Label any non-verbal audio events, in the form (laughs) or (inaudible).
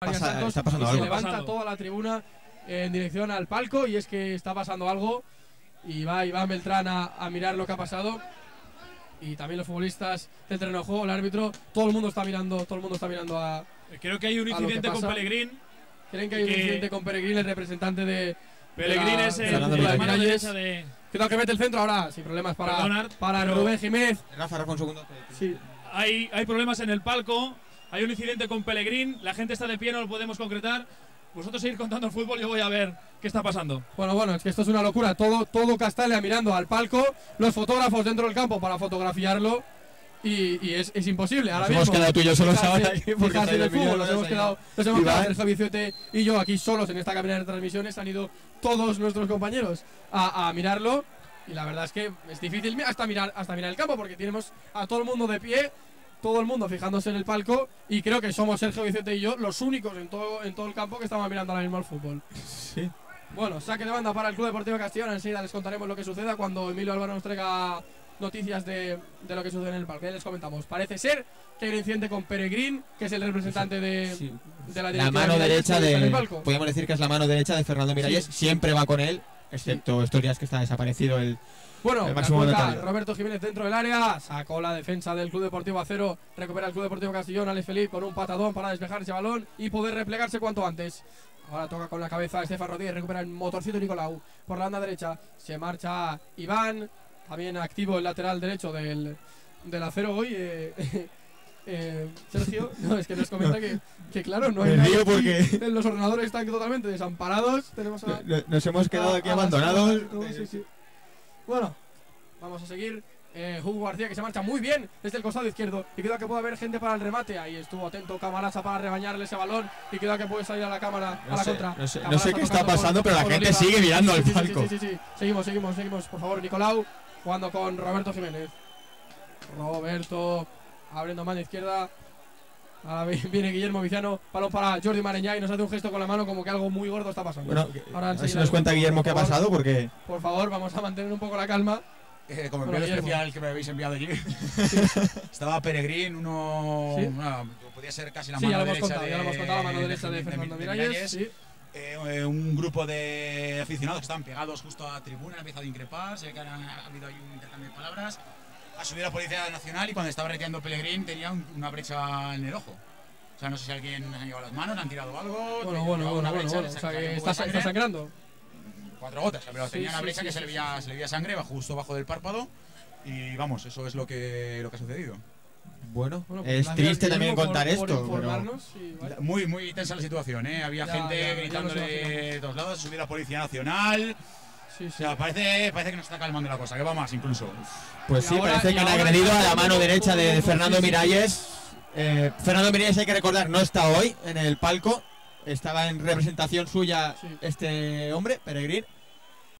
Pasa- Santos está pasando y algo. se levanta Pasando. toda la tribuna en dirección al palco y es que está pasando algo y va Iván Beltrán a, a mirar lo que ha pasado y también los futbolistas del terreno de juego, el árbitro, todo el mundo está mirando, todo el mundo está mirando a Creo que hay un incidente con. Pellegrín. creen que hay un Que- incidente con Peregrín, el representante de Pellegrín la- es de el, la Fernando la mano derecha de. Que mete el centro ahora, sin problemas para, Perdonad, para Rubén Jiménez. Rafa, Rafa, un segundo. Sí, Hay, hay problemas en el palco. Hay un incidente con Pellegrín. La gente está de pie, no lo podemos concretar. Vosotros seguir contando el fútbol, yo voy a ver qué está pasando. Bueno, bueno, es que esto es una locura. Todo, todo Castalia mirando al palco, los fotógrafos dentro del campo para fotografiarlo. Y, y es, es imposible. Ahora Nos hemos mismo, quedado tú y yo solos ahora porque en el fútbol. Nos hemos quedado, nos hemos quedado Iván. Sergio Biciote y yo aquí solos en esta cabina de transmisiones. Han ido todos nuestros compañeros a, a mirarlo. Y la verdad es que es difícil hasta mirar, hasta mirar el campo porque tenemos a todo el mundo de pie. Todo el mundo fijándose en el palco y creo que somos Sergio Vicente y yo los únicos en todo, en todo el campo que estamos mirando ahora mismo al fútbol. Sí. Bueno, saque de banda para el Club Deportivo Castellón. Enseguida les contaremos lo que suceda cuando Emilio Álvaro nos traiga noticias de, de lo que sucede en el parque. Les comentamos. Parece ser que hay un incidente con Peregrín, que es el representante de, Sí. de la La mano de derecha de. palco. Podríamos decir que es la mano derecha de Fernando Miralles. Sí. Siempre va con él, excepto días que está desaparecido el. Bueno, el la máximo cuelga mandatario. Roberto Jiménez dentro del área, sacó la defensa del Club Deportivo Acero, recupera el Club Deportivo Castellón, Alex Felipe con un patadón para despejar ese balón y poder replegarse cuanto antes. Ahora toca con la cabeza Estefan Rodríguez, recupera el motorcito Nicolau por la banda derecha, se marcha Iván, también activo el lateral derecho del, del Acero hoy. eh, (laughs) eh, Sergio, no, es que nos comenta que, que claro, no hay río aquí, porque- (laughs) los ordenadores están totalmente desamparados. Tenemos a, Nos hemos quedado aquí a- a las abandonados. sí, sí. Bueno, vamos a seguir. Eh, Hugo García que se marcha muy bien desde el costado izquierdo y queda que puede haber gente para el remate. Ahí estuvo atento Camaraza para rebañarle ese balón y queda que puede salir a la cámara, a No la sé, contra. no sé- no sé qué está pasando, pero la gente Oliva. sigue mirando al Sí, sí, palco. Sí, sí, sí, Seguimos, seguimos, seguimos. Por favor, Nicolau jugando con Roberto Jiménez. Roberto abriendo mano izquierda. Ahora vi- viene Guillermo Viciano, balón para Jordi Mareñá y nos hace un gesto con la mano como que algo muy gordo está pasando. Bueno, Ahora a ver si nos cuenta Guillermo qué ha pasado, porque. Por favor, vamos a mantener un poco la calma. Eh, como Bueno, envío Guillermo. especial que me habéis enviado allí. (laughs) Estaba Peregrín, uno. Sí. una- podía ser casi la Sí, mano derecha contado, de, ya lo hemos contado, la mano de- derecha de, de- Fernando Miralles. sí. Eh, eh, un grupo de aficionados que estaban pegados justo a la tribuna, han empezado a increpar, se ve que han- ha habido ahí un intercambio de palabras. Ha subido la Policía Nacional y cuando estaba retirando Pellegrín tenía un- una brecha en el ojo. O sea, no sé si alguien ha llevado las manos, le han tirado algo. Bueno, bueno, bueno, bueno, brecha, bueno. le O sea que está, está sangrando. cuatro gotas, pero Sí, tenía una brecha sí, que sí, se, le veía, sí. se le veía sangre justo bajo del párpado y vamos, eso es lo que, lo que ha sucedido. Bueno, Bueno, pues es triste también por- contar por esto. pero- informarnos y vale. Muy, muy tensa la situación, ¿eh? Había Ya, gente ya, gritándole de todos lados, subir la Policía Nacional. Sí, O sí. sea, parece, parece que nos está calmando la cosa, que va más incluso. Pues Y sí, ahora- parece que han agredido a la mano derecha de Fernando. Miralles. Eh, Fernando Miralles, hay que recordar, no está hoy en el palco. Estaba en representación suya Sí. este hombre, Peregrín.